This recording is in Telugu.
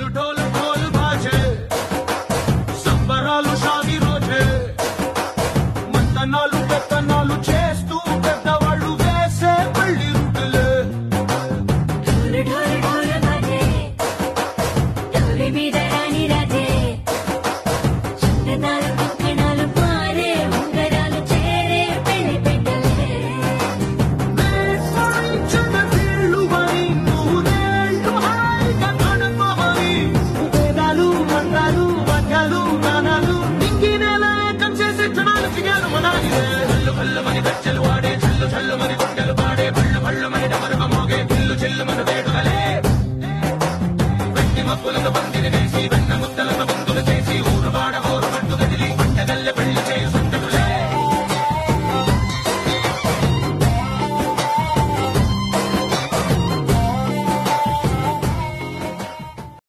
ఢోలు ఢోలు ఢోలు బాజే సంబరాలు షాది రోజే మంతనాలు పెత్తనాలు చేస్తూ పెద్దవాళ్ళు వేసే పెళ్ళి రూటులే ఢోలు ఢోలు ఢోలు బాజే ఢోలు మీద రాణి రాజే చల్లు కల్లుమని వాడే చల్లు చల్లుమని గుండెలు పాడే పళ్ళు పళ్ళుమని డమరుగ మోగే పిల్లు చెల్లుమని వేడుకలే వెట్టి మప్పులతో పందిని వేసి వెన్న ముద్దలతో